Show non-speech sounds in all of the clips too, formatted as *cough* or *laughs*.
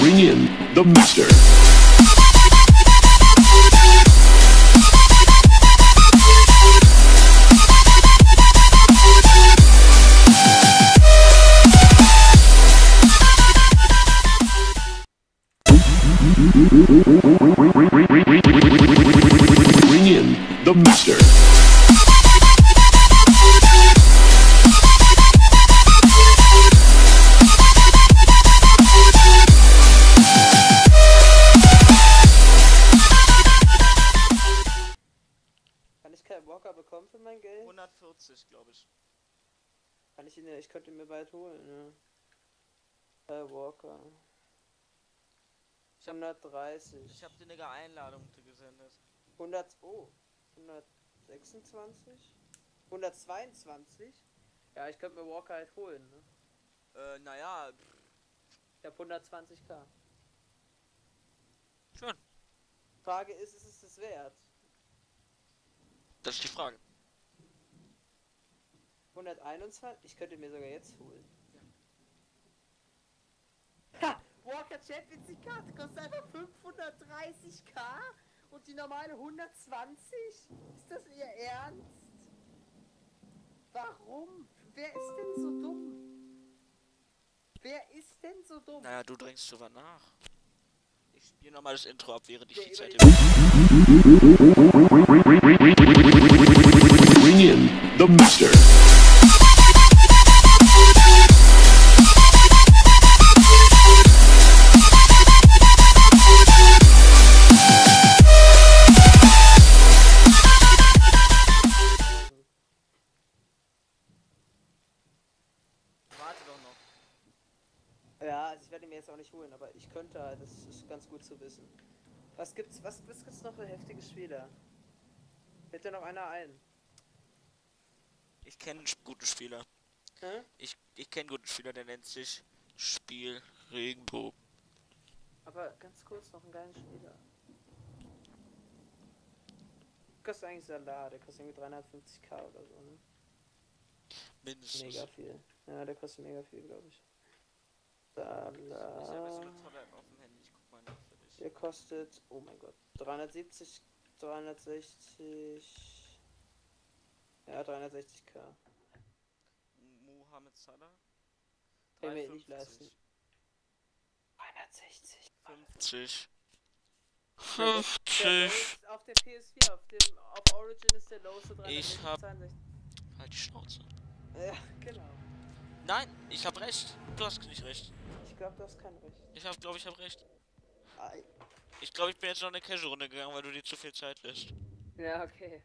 Bring in the master. 130. Ich habe dir eine Einladung gesendet. 100, oh, 126? 122? Ja, ich könnte mir Walker halt holen, ne? Äh, naja, Ich hab 120k. schon. Frage ist, ist es das wert? Das ist die Frage. 121? Ich könnte mir sogar jetzt holen. Ha! Walker Champions League Karte kostet einfach 530k und die normale 120? Ist das ihr Ernst? Warum? Wer ist denn so dumm? Wer ist denn so dumm? Naja, du drängst drüber nach. Ich spiele nochmal das Intro ab, während ich Der die Zeit Bring in the master. Warte doch noch. Ja, also ich werde ihn mir jetzt auch nicht holen, aber ich könnte das ist ganz gut zu wissen. Was gibt's, was, was gibt's noch für heftige Spieler? Fällt dir noch einer ein? Ich kenne einen guten Spieler. Hä? Ich, ich kenne einen guten Spieler, der nennt sich Spiel Regenbogen. Aber ganz kurz noch einen geilen Spieler. Kostet eigentlich Salah, der kostet irgendwie 350k oder so, ne? Mindestens. Mega viel. Ja, der kostet mega viel, glaube ich. Ich habe jetzt eine tolle App auf dem Handy. Ich guck mal nach für dich. Der kostet, oh mein Gott, 370, 360. Ja, 360k. Mohamed Salah. Kann mir nicht 350. leisten. 360. 50. Der 50. lowest auf der PS4, auf dem auf Origin ist der loweste Ich hab- 362. Halt die Schnauze. Ja, genau. Nein, ich hab recht. Du hast nicht recht. Ich glaube, du hast kein Recht. Ich hab, glaube ich, hab recht. Ei. Ich glaube, ich bin jetzt noch eine Casual-Runde gegangen, weil du dir zu viel Zeit lässt. Ja, okay.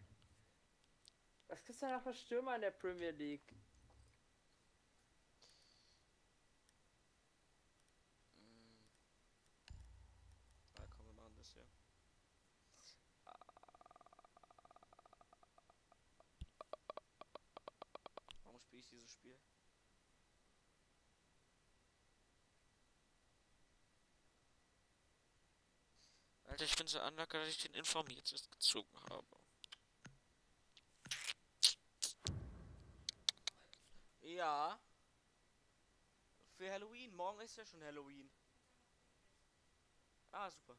Was gibt's denn noch für Stürmer in der Premier League? Ah, komm, wir machen das hier. Warum spiele ich dieses Spiel? Alter, ich bin so unlucky, dass ich den informiert gezogen habe. Ja. Für Halloween. Morgen ist ja schon Halloween. Ah, super.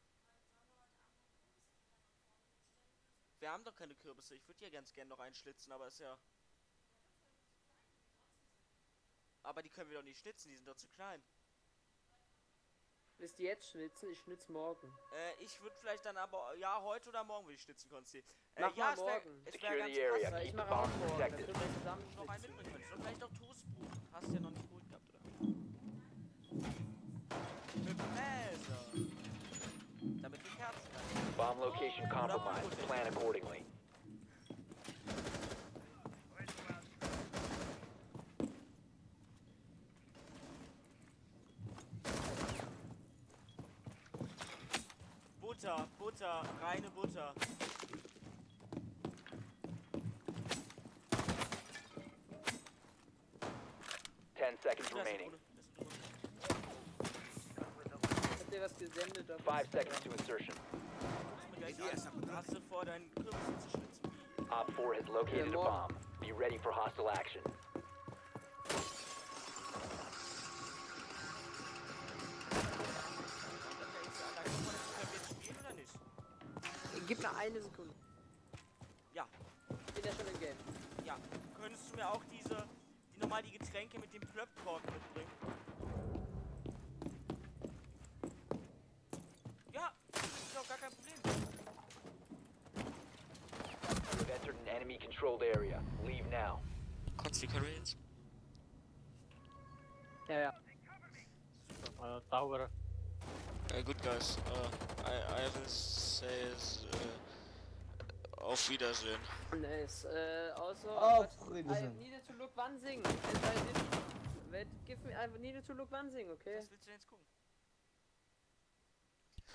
Wir haben doch keine Kürbisse. Ich würde ja ganz gern noch einschlitzen, aber ist ja. Aber die können wir doch nicht schnitzen, die sind doch zu klein. Willst du jetzt schnitzen? Ich schnitz morgen. Äh, ich würde vielleicht dann aber. Ja, heute oder morgen würde ich schnitzen, Konsti. Äh, Mach ja, mal es wär, morgen. es wär ganz krass, Ich mache auch bomb morgen. Können wir zusammen noch einen mitbringen könntest. Und vielleicht auch Toastbrot. Hast du ja noch nicht geholt gehabt, oder? Mit Messer. Damit wir Kerzen haben. Bomb location compromised. Plan accordingly. Butter, Butter, reine Butter. Ten seconds Das ist remaining. ohne- das ist ohne. Habt ihr was gesendet auf Five Instagram? seconds to insertion. Guck mir gleich an. Hast du vor, deinen Kürbis zu schnitzen? Op 4 has located a more. bomb. Be ready for hostile action. Na, eine Sekunde. Ja. Bin ja schon im Game. Ja. Könntest du mir auch diese, die normal die Getränke mit dem Plöppkork mitbringen? Ja, das ist auch gar kein Problem. You've entered an enemy controlled area. Leave now. Consequence. Ja, ja. Uh, tower. Uh, good guys. Uh, I, I will say is, uh, auf Wiedersehen. Nice. Uh, also, Auf I Wiedersehen. needed to look one thing. And I didn't. Wait, give me. I needed to look one thing, okay? Was willst du denn jetzt gucken?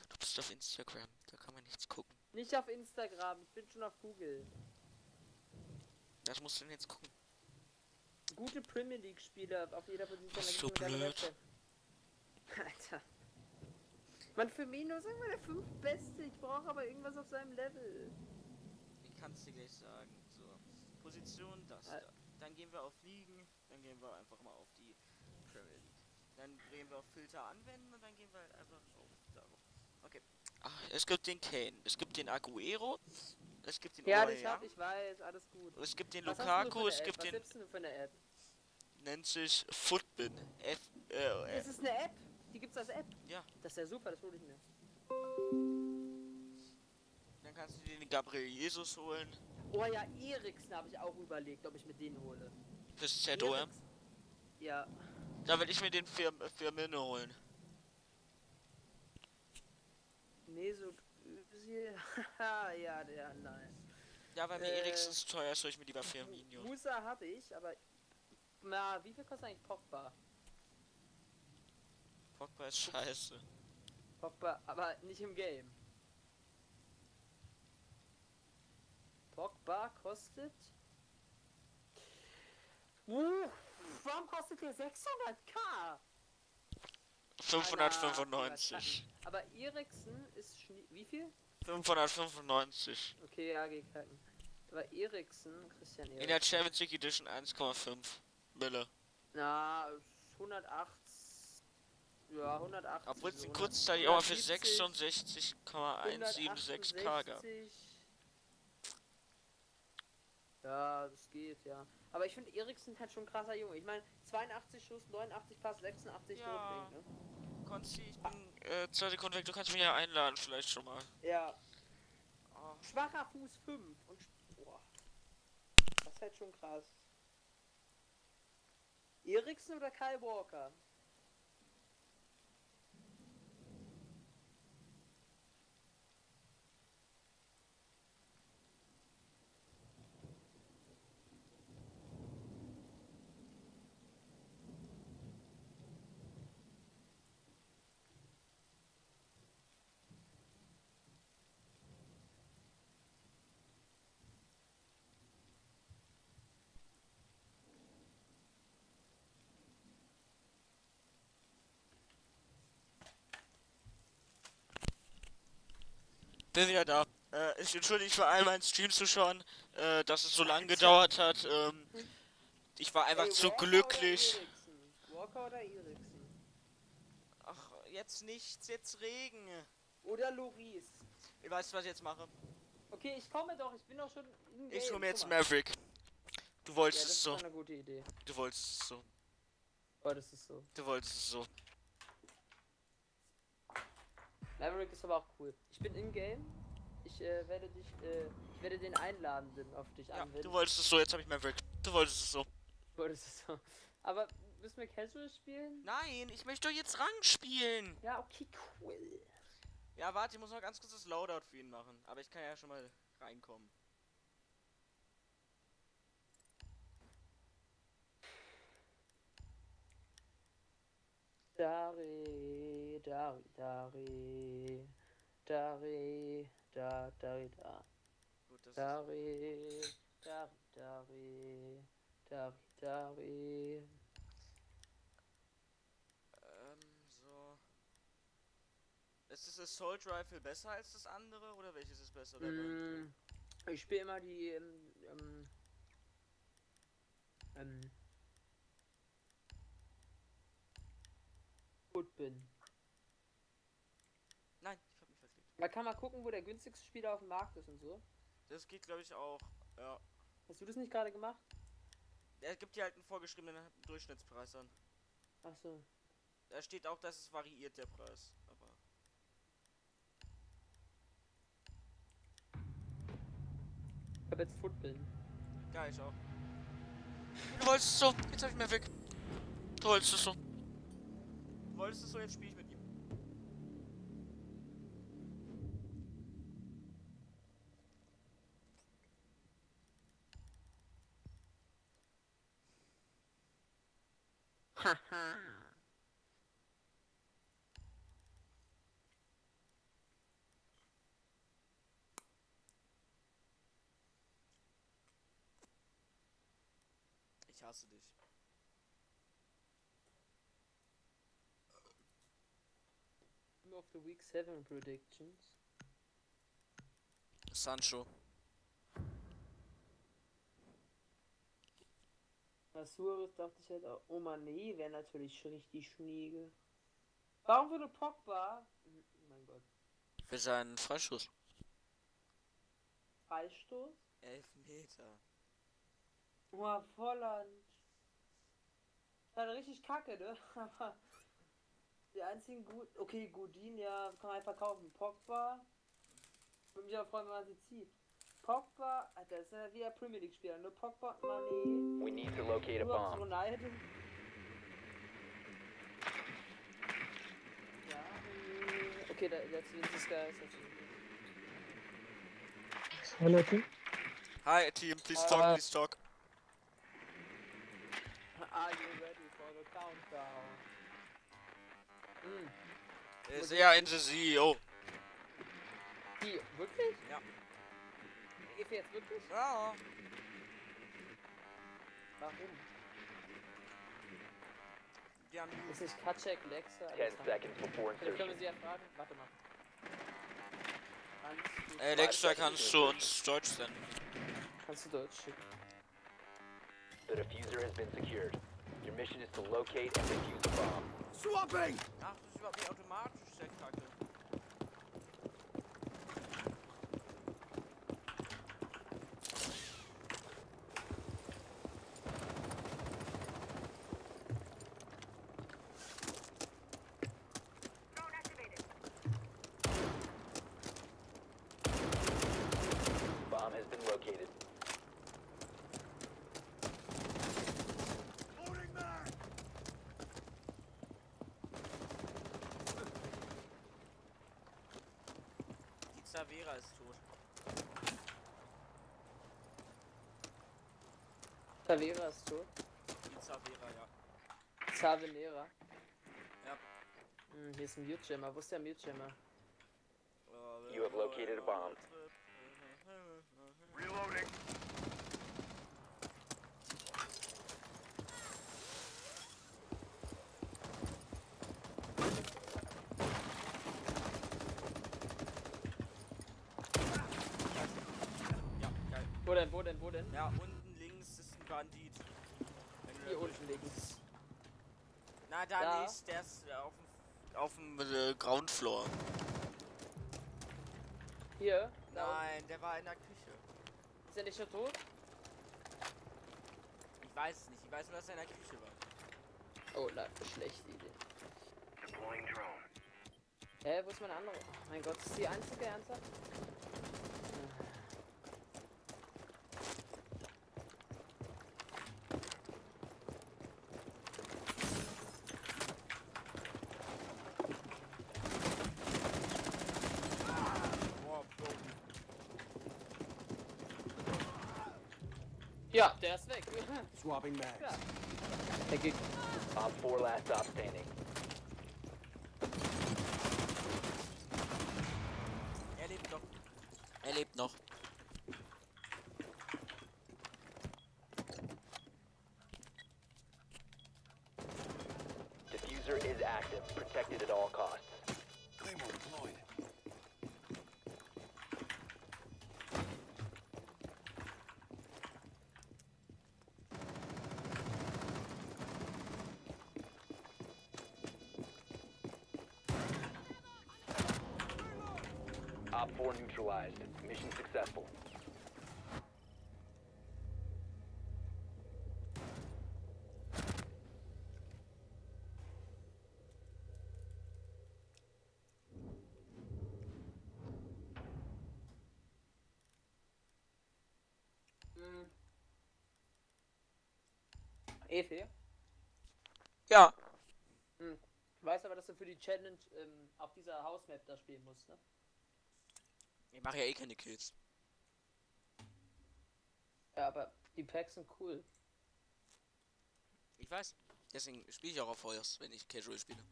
Du bist auf Instagram, da kann man nichts gucken. Nicht auf Instagram, ich bin schon auf Google. Das musst du denn jetzt gucken. Gute Premier League Spieler auf jeder Position. Bist da du gibt's eine geile blöd? Website. *laughs* Alter. Man Firmino ist immer der fünf Beste. Ich brauche aber irgendwas auf seinem Level. Ich kann es dir gleich sagen. So, Position, das Äh. da. Dann gehen wir auf Ligen, dann gehen wir einfach mal auf die Premier League. Dann gehen wir auf Filter anwenden und dann gehen wir halt einfach auf darauf. Okay. Ah, es gibt den Kane, es gibt den Aguero, es gibt den Ja, Aubameyang, das hab ich weiß, alles gut. es gibt den Was du für Lukaku, es gibt Was den, gibt's denn für eine App? nennt sich Footbin. F, äh, Ist es eine App? Die gibt's als App? Ja. Das ist ja super, das hole ich mir. Dann kannst du dir den Gabriel Jesus holen, Oh ja, Eriksen habe ich auch überlegt, ob ich mir den hole. fürs ZOM. Ja. Da will ich mir den für Minne holen. Özil. Haha, *laughs* ja, der, nein. Ja, weil mir Äh, Eriksen zu teuer ist, hol ich mir lieber Firmino. Musa habe ich, aber. Na, wie viel kostet eigentlich Pogba? Pogba ist scheiße. Pogba, aber nicht im Game. Pogba kostet. Uh, warum kostet der 600k? 595. Aber Eriksen ist schnie- wie viel? 595. Okay, ja, geh kacken. Aber Eriksen, Christian In der Eriksen. Champions League Edition 1,5 Mille. Na, 108. Ja, 180. Obwohl es so in 100 kurzzeitig auch mal für 170, 66,176k gab. 168. Ja, das geht, ja. Aber ich finde Eriksen halt schon ein krasser Junge. Ich meine, 82 Schuss, 89 Pass, 86 Ja. Dribbling, ne? Konsti, ich bin äh, zwei Sekunden weg, du kannst mich ja einladen vielleicht schon mal. Ja. Oh, Schwacher Fuß 5 und boah. Das ist halt schon krass. Eriksen oder Kyle Walker? Bin wieder da. Äh, ich entschuldige mich für all meinen Stream-Zuschauern, äh, dass es so lange gedauert hat. Ähm, ich war einfach Ey, zu Walker glücklich. Walker oder Eriksen? ach, jetzt nichts, jetzt Regen. Oder Loris? Ihr weißt, was ich jetzt mache. Okay, ich komme doch, ich bin doch schon in Ich Game. hol mir jetzt. Maverick. Du Ja, wolltest das es ist so. eine gute Idee. Du wolltest es so. Oh, das ist so. Du wolltest es so. Maverick ist aber auch cool. Ich bin in Game. Ich äh, werde dich, äh, ich werde den Einladenden auf dich Ja, anwenden. du wolltest es so, jetzt habe ich Maverick. Du wolltest es so. wolltest es so. Aber müssen wir Casual spielen? Nein, ich möchte doch jetzt Rang spielen. Ja, okay, cool. Ja, warte, ich muss noch ganz kurz das Loadout für ihn machen. Aber ich kann ja schon mal reinkommen. Dari, Dari, Dari, Dari, da, Dari, da, Gut, das ist. Dari, Dari, Dari, Dari, Dari. Ähm, so. Ist das Assault Rifle besser als das andere oder welches ist besser? Mm, ich spiele immer die, ähm, ähm, ähm, Footbin. Nein, Da kann man gucken, wo der günstigste Spieler auf dem Markt ist und so. Das geht, glaube ich, auch. Ja. Hast du das nicht gerade gemacht? Er gibt dir halt einen vorgeschriebenen Durchschnittspreis an. Ach so. Da steht auch, dass es variiert, der Preis. Aber. Ich hab jetzt Footbillen. Geil, ich auch. Du wolltest es so. Jetzt hab ich mir weg. Du wolltest es so. Du wolltest es so, jetzt spiele ich hasse dich. Of the Week 7 Predictions. Sancho. Asuris dachte ich halt auch. Oh Mann, nee, wäre natürlich richtig schniege. Warum würde Pogba. Hm, mein Gott. Für seinen Freischuss. Freistoß? Elf Meter. Oh, Volland. Das ist richtig kacke, ne? *laughs* Aber. Die einzigen gut. Okay, Godin, ja, kann man einfach kaufen. Pogba. Würde mich auch freuen, wenn man sie zieht. Pogba, Alter, das ist ja wie ein Premier League Spieler, nur Pogba Mané. We need to locate a bomb. Ronaldo. Ja, äh, okay, da- that's this guy. Hello, team. Hi, team. Please talk, please talk. Are you ready for the countdown? Hm, Äh, Sehr in the CEO. die, wirklich? Ja. Geht jetzt wirklich? Ja. Warum? Haben Ist nicht Kaczek, Lexa? 10 alles haben. seconds before Vielleicht können wir insertion. sie ja fragen. Warte mal. Du, Äh, Dexter, kannst du uns Deutsch senden? kannst du Deutsch schicken? The diffuser has been secured. Your mission is to locate and defuse the bomb. Ach, das ist überhaupt nicht automatisch, der Kacke. Bomb has been located. Die Zavera ist tot. Tavera ist tot. Die Zavera, ja. Zavenera. Ja. Hm, hier ist ein Mute Jammer. Wo ist der Mute Jammer? You have located a bomb. Ja, geil. Wo denn, wo denn, wo denn? Ja, unten unten links. Na, da Da. nicht, der ist auf dem, auf dem äh, Ground Floor. Hier? Nein, der war in der Küche. Ist er nicht schon tot? Ich weiß es nicht, ich weiß nur, dass er in der Küche war. Oh, nein, schlechte Idee. Hä, wo ist meine andere? Oh mein Gott, ist die einzige ernsthaft? Ja, der ist weg. Swapping mags. Ja. Der geht. Op 4 last stop standing. Neutralized. Mission successful. Hm. Efe, Ja. hm. du weißt aber, dass du für die Challenge ähm, auf dieser Hausmap da spielen musst, ne? Ich mache ja eh keine Kills. Ja, aber die Packs sind cool. Ich weiß. Deswegen spiele ich auch auf Feuers, wenn ich Casual spiele.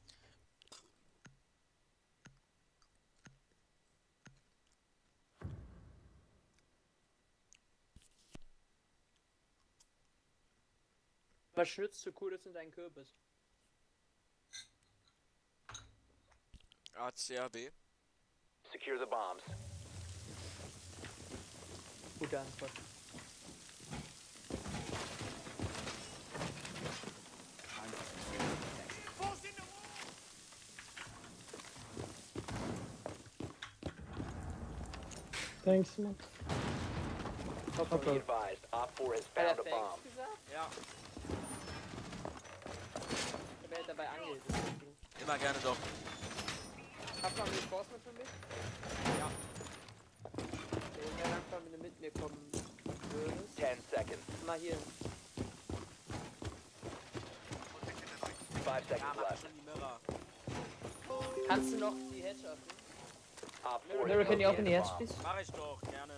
Was schnitzt so cool ist in deinen Kürbis? ACAB. Secure the bombs. Gute Antwort. Thanks, man. Be advised, Op 4 has Hat er found a bomb. Thanks gesagt? Ja. Ich werde dabei angelt. deswegen. Immer gerne doch. Hast du noch einen Reinforcement für mich? Ja. Wäre dankbar, wenn du mit mir kommen würdest. 10 seconds. Mal hier. 5 Ja, seconds left. Kannst du noch die Hedge öffnen? 4 Mirror, can you open the hedge, please? Mach ich doch, gerne.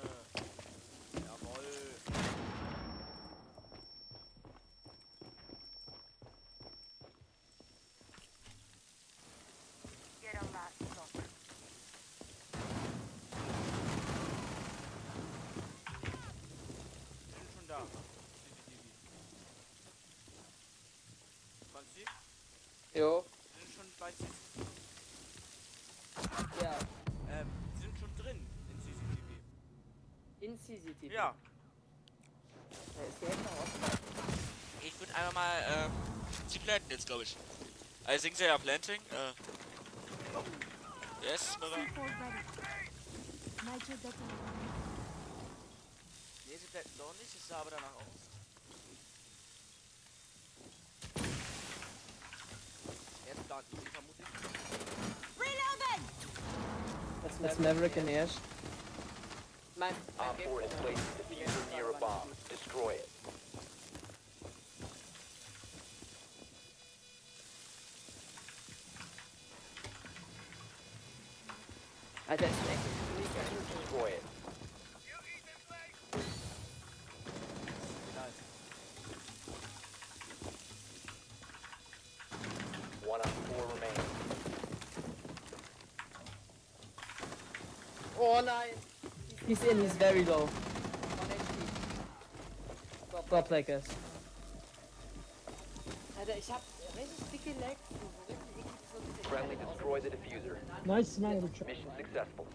Jawoll. Sind schon da. Franzi, Jo. sind schon bei CCTV. Ja. Ähm, sind schon drin in CCTV. In CCTV. Ja. Da ist die Hedge noch offen. Ich würde einfach mal, ähm, sie planten jetzt, glaube ich. Also singen sie ja Planting, äh. Yes, Mirror. Nee, sie planten doch nicht, es sah aber danach aus. Jetzt planten sie vermutlich. That's Maverick in the Hedge. Mein, mein Op Game 4 has placed the diffuser near a bomb. Destroy it. Oh nein! He's in, he's very low. 1 HP. Drop like us. Alter, ich hab richtig dicke Legs. so richtig eklig, so diese Friendly destroy the diffuser. Nice, man. Mission successful.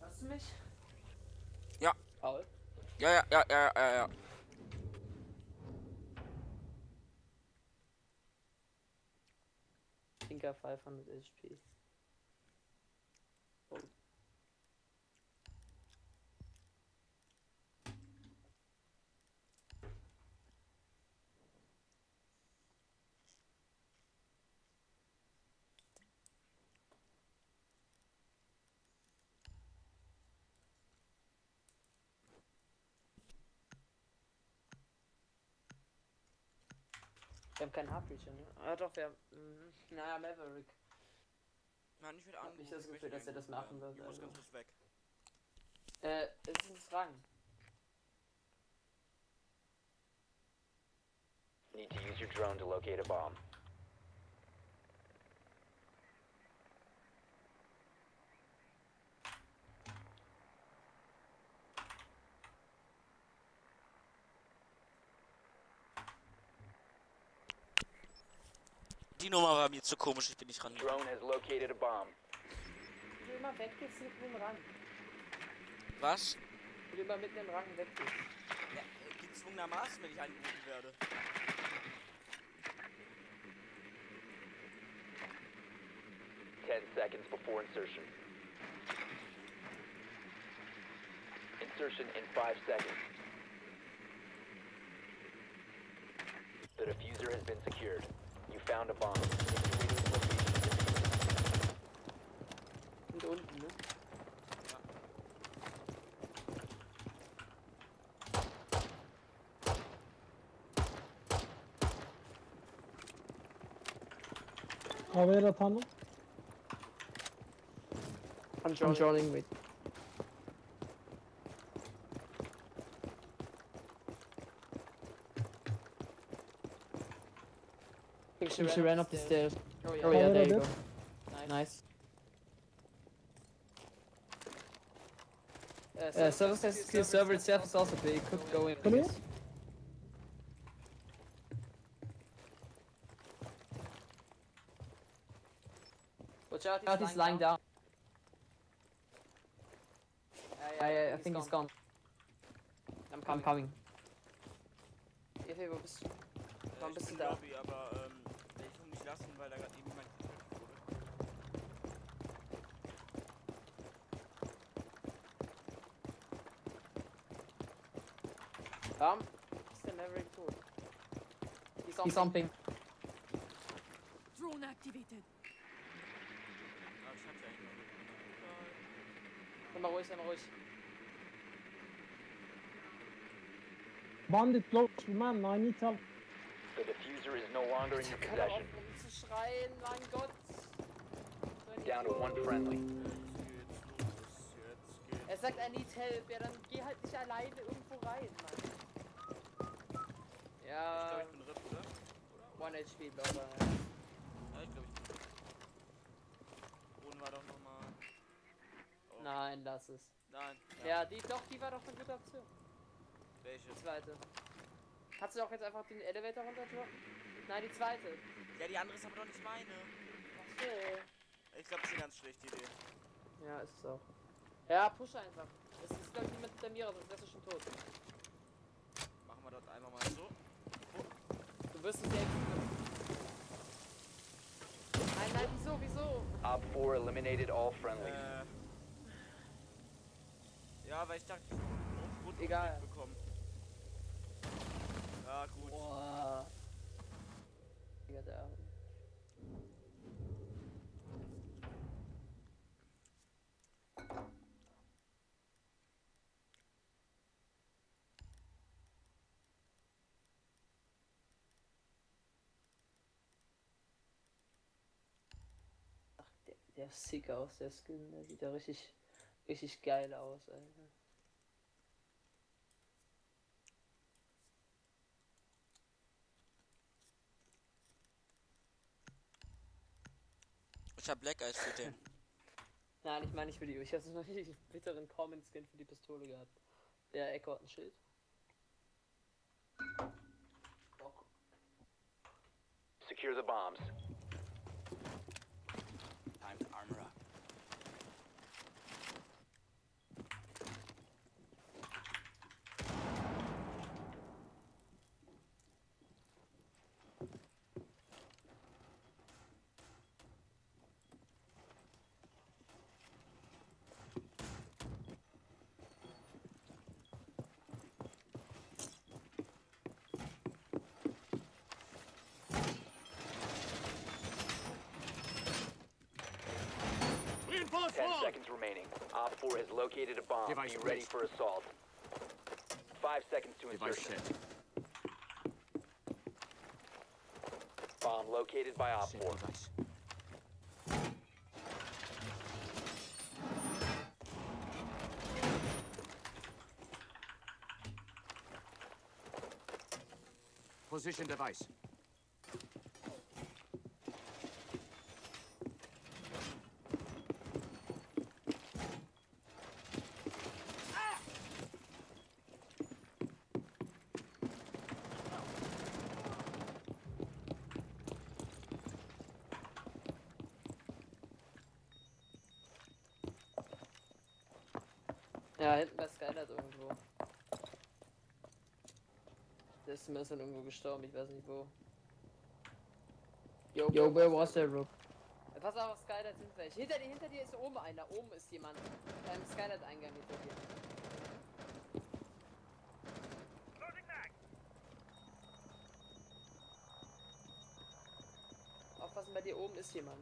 Hörst du mich? Ja. Paul? Ja, ja, ja, ja, ja, ja. Tinker 500 HP. Wir haben keinen Hardbreacher, ne? Ah doch, wir haben. Mhm. Naja, Maverick. Nein, mit Hab anderen. nicht das Gefühl, dass er das machen wird, Ich muss also. ganz kurz weg. Äh, es ist ein Rang. Need to use your drone to locate a bomb. Die Nummer war mir zu komisch, ich bin nicht ran. Drone has located a bomb. Wenn du immer weggehst, mitten im Rang. Was? Du immer mitten im Rang weggehst. Ja, gezwungenermaßen, wenn ich angerufen werde. 10 seconds before insertion. Insertion in 5 seconds. The diffuser has been secured. You found a bomb. Make your way to its location. Und unten, ne? Avera tunnel. Controlling with. I think she, ran up the stairs. Oh yeah, Oh, yeah, there you go. Nice. Uh, service SSQ server itself is also big. Could go in. Come here. Watch out, he's, he's lying down. Yeah, yeah, I think he's gone. I'm coming. I'm coming. Efe, wo bist du? Warum ich bist bin du da? Aber ähm, ich muss mich lassen, weil da gerade eben jemand getötet wurde. Warum ist der Maverick tot? He's on, he's on ping. Drone activated. Ah, ich hab ja Sei mal ruhig, sei mal ruhig. Bandit close, man. I need help. The diffuser is no longer in your possession. Schreien, mein Gott. Down to one friendly. Er sagt, er need help. Ja, dann geh halt nicht alleine irgendwo rein, Mann. Ich Ja, glaube, ich bin RIP, oder? Oder? 1 HP, glaube ich. Ja, ich glaube, ich bin RIP. Boden war doch nochmal. Oh. Nein, lass es. Nein. Ja, die, doch, die war doch eine gute Option. Welche? Die zweite. Kannst du auch jetzt einfach den Elevator runterdroppen? Nein, die zweite. Ja, die andere ist aber doch nicht meine. Okay. Ich glaube, das ist eine ganz schlechte Idee. Ja, ist es auch. Ja, push einfach. Es ist, glaube ich, niemand mit der Mira, sonst wärst du schon tot. Machen wir dort einfach mal so. Du wirst es selbst. Nein, nein, wieso, wieso? Op 4 eliminated all friendlies. Äh. Ja, weil ich dachte, ich Egal. bekommen. Ja, gut. Boah. Digga, der. Ach, der, der ist sick aus, der Skin, der sieht ja richtig, richtig geil aus, Alter. Ich hab Black Eyes für den. Nein, ich meine nicht für die. Ich hatte noch nicht den bitteren Common Skin für die Pistole gehabt. Der Echo hat ein Schild. Secure the bombs. Ten seconds remaining. Op 4 has located a bomb. Device Be ready for assault. Five seconds to Device insertion. set. Bomb located by Op Set 4. device. Position device. Der ist dann irgendwo gestorben, ich weiß nicht wo. Yo, Yo where was der Rook? I Pass auf, Skylight sind welche. Hinter dir, hinter dir ist oben einer. Oben ist jemand. Beim Skylight-Eingang hinter dir. Aufpassen, bei dir oben ist jemand.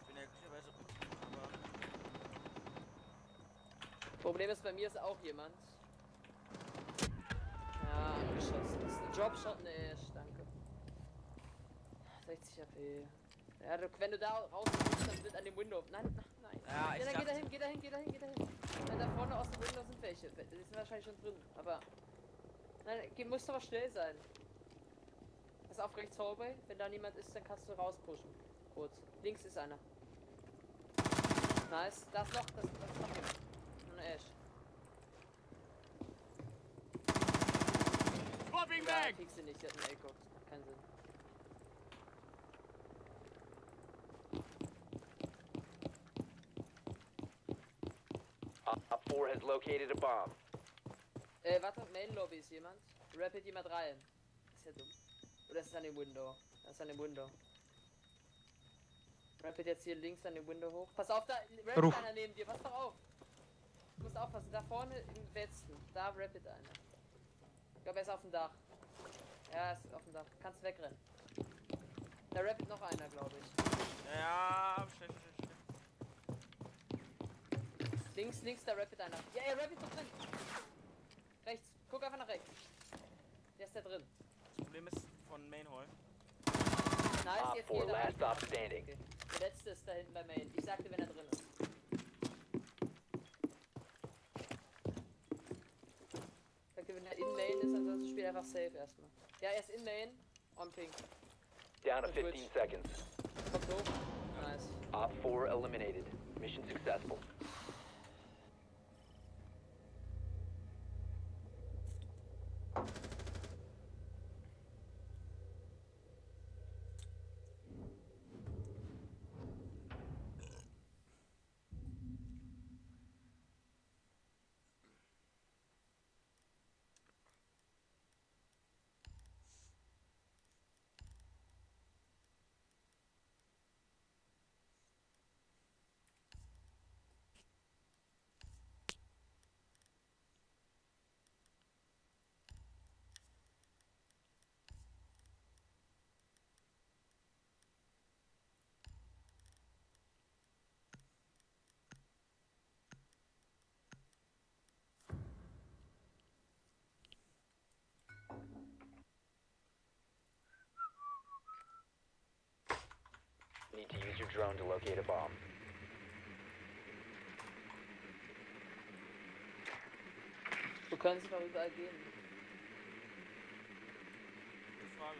Ich bin ja glücklicherweise. Problem ist, bei mir ist auch jemand. Ja, angeschossen. Das Dropshot? Nee, danke. 60 AP. Ja, du, wenn du da rauskommst, dann wird an dem Window. Nein, nein, nein. Ja, ich geh, da, geh dahin, geh dahin, geh dahin, geh dahin. Nein, da vorne aus dem Window sind welche. Die sind wahrscheinlich schon drin, aber. Nein, musst aber schnell sein. Pass auf rechts vorbei. Wenn da niemand ist, dann kannst du rauspushen. Kurz. Links ist einer. Nice. Da ist noch, das, das ist noch. Ein Ash. Swapping Ja, mag! kriegst du nicht, der hat einen. Macht keinen Sinn. Op 4 has located a bomb. Äh, warte, Main Lobby ist jemand. Rapid jemand rein. Ist ja dumm. Oder ist es an dem Window? Das ist an dem Window. Rapid jetzt hier links an dem Window hoch. Pass auf, da Rapid Ruf. einer neben dir. Pass doch auf. Du musst aufpassen. Da vorne im Westen. Da Rapid einer. Ich glaube, er ist auf dem Dach. Ja, er ist auf dem Dach. Kannst wegrennen. Da Rapid noch einer, glaube ich. Ja, schnell, schnell, schnell. Links, links, da Rapid einer. Ja, ja, Rapid noch drin. Rechts. Guck einfach nach rechts. Der ist da drin. Das Problem ist von Main Hall. Nice, Op jetzt 4, geht er last stop standing. Okay. Der letzte ist da hinten bei Main. Ich sagte, wenn er drin ist. Ich sagte, wenn er in Main ist, ansonsten spielt er einfach safe erstmal. Ja, er ist in Main. On Pink. Down to 15 switch. seconds. Nice. Op 4 eliminated. Mission successful. You need to use your drone to locate a bomb. Du kannst noch überall gehen. Frage.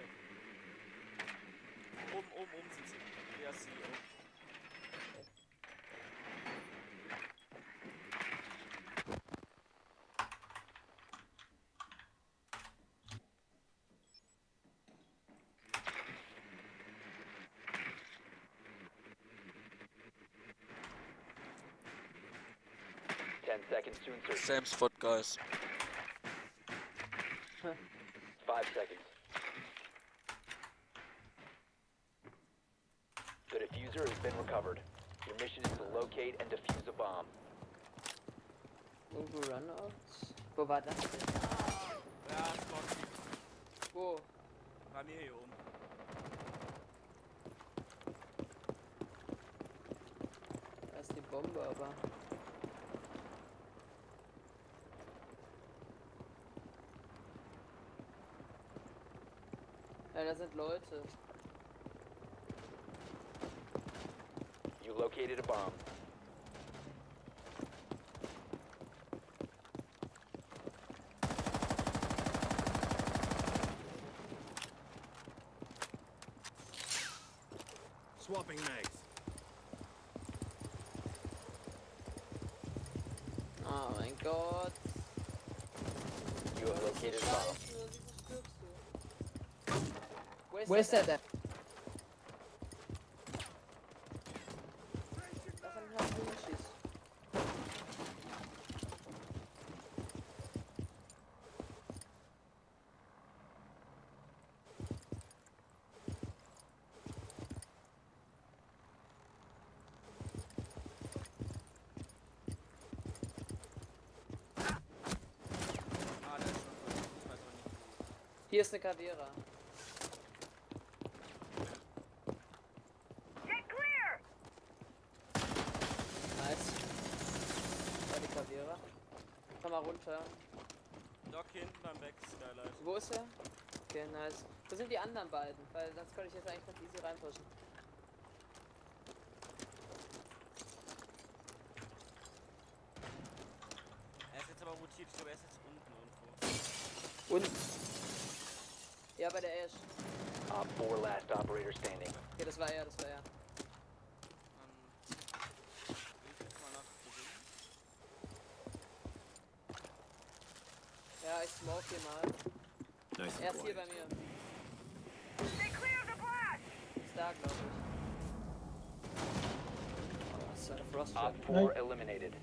Oben, oben, oben sind sie. Ja, sie. Seconds to insert. Same spot, guys. *laughs* Five seconds. The diffuser has been recovered. Your mission is to locate and defuse a bomb. Irgendwo Runouts. Wo war das denn? Ja, Spot. Wo? Bei mir hier oben. Da ist die Bombe, aber. Ja, da sind Leute. You located a bomb. Wo ist said, denn? Hier ist eine Kavera. Mal runter. Doc hinten beim Back Skylight. Wo ist er? Okay, nice. Wo sind die anderen beiden? Weil sonst könnte ich jetzt eigentlich ganz easy reinpushen. Er ist jetzt aber rotiert, ich glaube er ist jetzt unten irgendwo. Und. Ja, bei der Ash. Op 4 last operator standing. Okay, das war er, das war er. Hier mal. Nice Er ist hier bei mir. Ist da, glaube ich. Oh, das ist Frost Op 4 eliminated.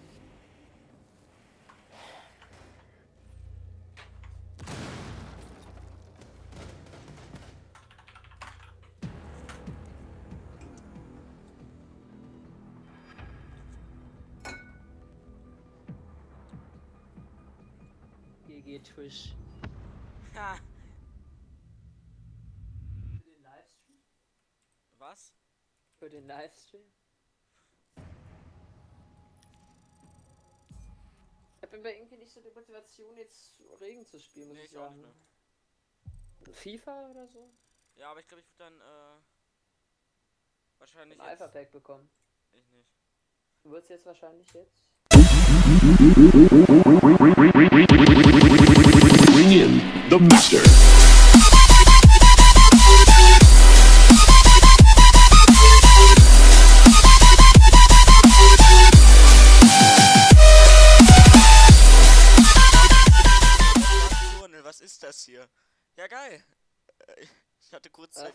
GG Twitch. Ha! Für den Livestream? Was? Für den Livestream? Ich bin bei irgendwie nicht so die Motivation, jetzt Regen zu spielen, muss Nee, ich ich auch nicht sagen. FIFA oder so? Ja, aber ich glaube, ich würde dann, äh. Wahrscheinlich. Ein Alpha Pack bekommen. Ich nicht. Du würdest jetzt wahrscheinlich jetzt. *laughs* Bring in the master. Was ist das hier? Ja, geil. Äh, Ich hatte kurz Was?